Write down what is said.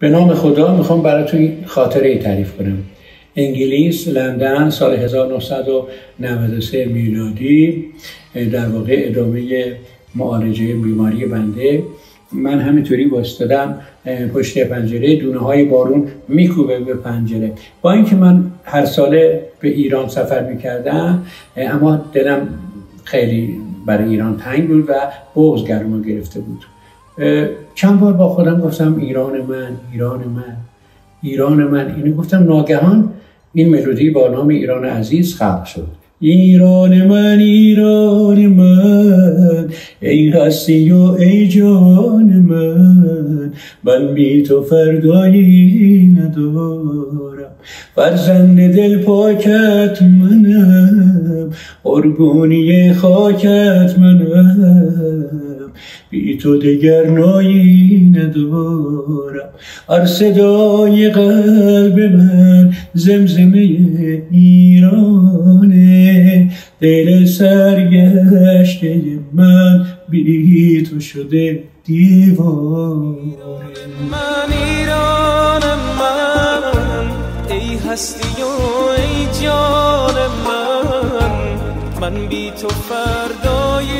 به نام خدا می‌خوام براتون خاطره تعریف کنم. انگلیس لندن سال 1993 میلادی در واقع ادامه معالجه بیماری بنده. من همینطوری باستادم پشت پنجره دونه های بارون میکوبه به پنجره. با اینکه من هر ساله به ایران سفر می‌کردم اما دلم خیلی برای ایران تنگ بود و بغز گرما گرفته بود. چند بار با خودم گفتم ایران من ایران من ایران من. اینو گفتم ناگهان این ملودی با نام ایران عزیز خلق شد. ایران من ایران ای هستی و ای جان من من بی تو فردایی ندارم. فرزند دل پاکت منم قربونی خاکت منم. بی تو دگر نایی ندارم. هر صدای قلب من زمزمه ایرانه دل سرگشته من بی تو شده دیوانه. من ایران من ای هستی و ای جان من. من بی تو فردایی